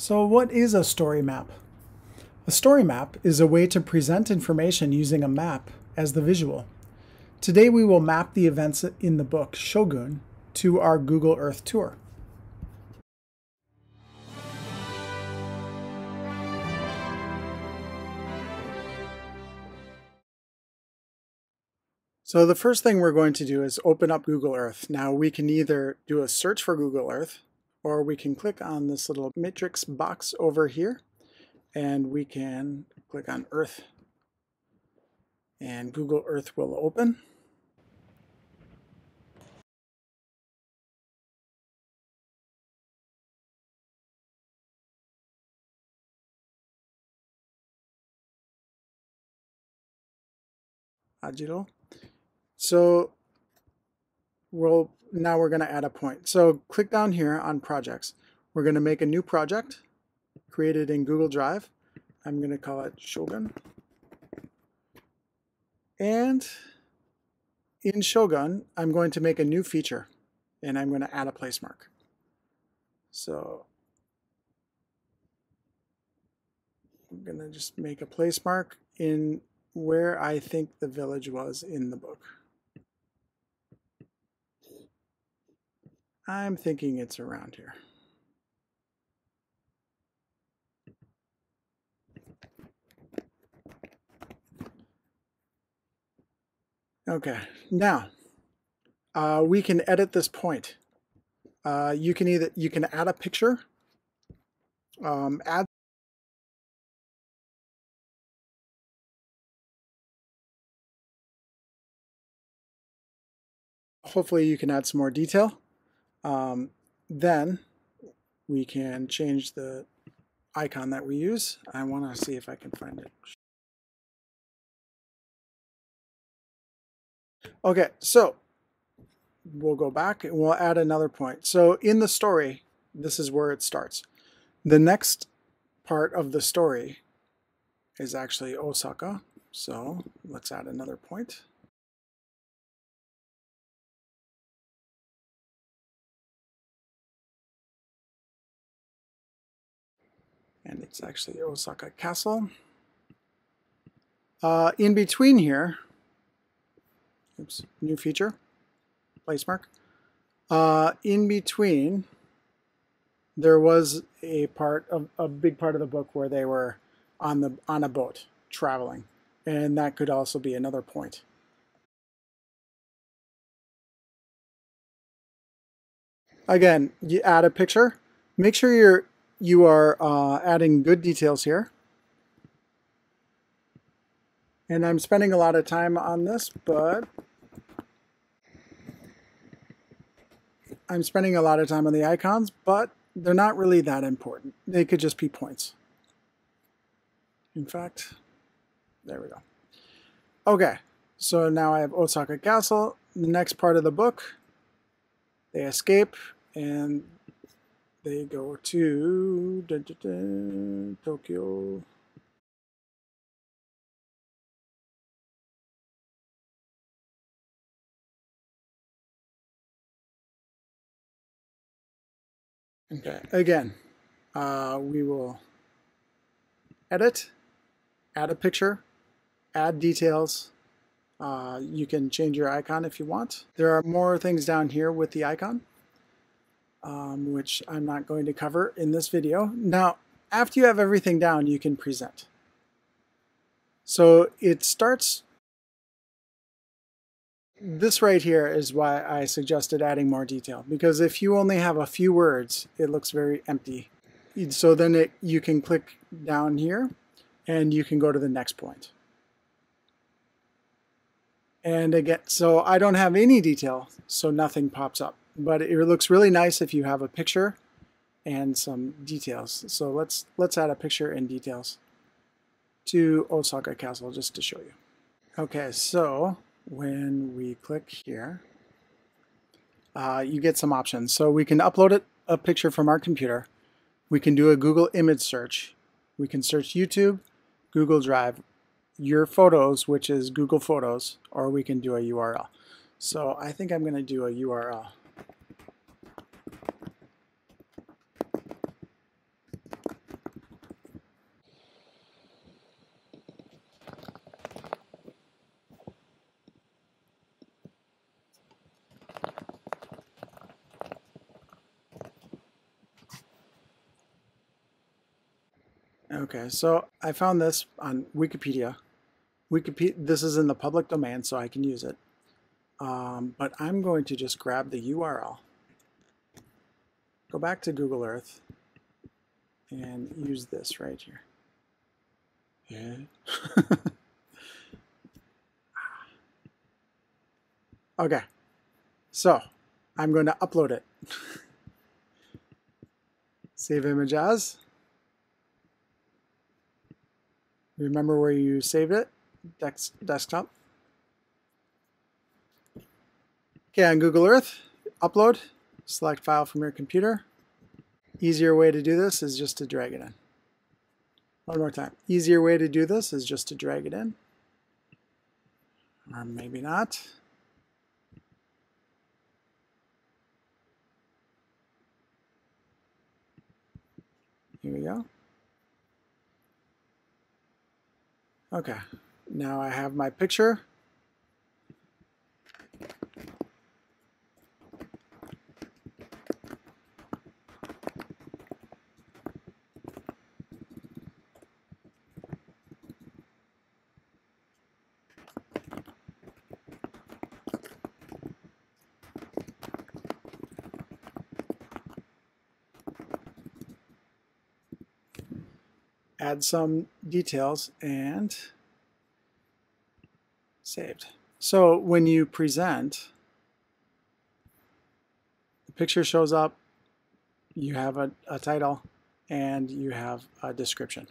So what is a story map? A story map is a way to present information using a map as the visual. Today we will map the events in the book Shogun to our Google Earth tour. So the first thing we're going to do is open up Google Earth. Now we can either do a search for Google Earth or we can click on this little matrix box over here and we can click on Earth and Google Earth will open. Agilo. So we'll now we're going to add a point. So click down here on projects. We're going to make a new project, created in Google Drive. I'm going to call it Shogun. And in Shogun, I'm going to make a new feature and I'm going to add a place mark. So I'm going to just make a place mark in where I think the village was in the book. I'm thinking it's around here. Okay, now uh, we can edit this point. Uh, you can either you can add a picture, um, add hopefully you can add some more detail. Um, then we can change the icon that we use. I want to see if I can find it. Okay, so we'll go back and we'll add another point. So in the story, this is where it starts. The next part of the story is actually Osaka. So let's add another point. And it's actually Osaka Castle. Uh, in between here, oops, new feature, place mark. Uh, in between, there was a part of a big part of the book where they were on the on a boat traveling, and that could also be another point. Again, you add a picture. Make sure you're you are uh, adding good details here. And I'm spending a lot of time on this, but I'm spending a lot of time on the icons, but they're not really that important. They could just be points. In fact, there we go. Okay, so now I have Osaka Castle. The next part of the book, they escape, and they go to da, da, da, Tokyo. Okay, again, uh, we will edit, add a picture, add details. Uh, you can change your icon if you want. There are more things down here with the icon um, which I'm not going to cover in this video. Now, after you have everything down, you can present. So it starts, this right here is why I suggested adding more detail, because if you only have a few words, it looks very empty. So then it, you can click down here and you can go to the next point. And again, so I don't have any detail, so nothing pops up but it looks really nice if you have a picture and some details. So let's let's add a picture and details to Osaka Castle just to show you. Okay, so when we click here, uh, you get some options. So we can upload it, a picture from our computer. We can do a Google image search. We can search YouTube, Google Drive, your photos, which is Google Photos, or we can do a URL. So I think I'm going to do a URL. Okay, so I found this on Wikipedia Wikipedia. This is in the public domain, so I can use it. Um, but I'm going to just grab the URL, go back to Google Earth, and use this right here. Yeah. okay, so I'm going to upload it. Save image as. Remember where you saved it? Dex desktop. Okay, on Google Earth, upload, select file from your computer. Easier way to do this is just to drag it in. One more time. Easier way to do this is just to drag it in. Or maybe not. Here we go. Okay, now I have my picture. add some details and saved. So when you present, the picture shows up, you have a, a title, and you have a description.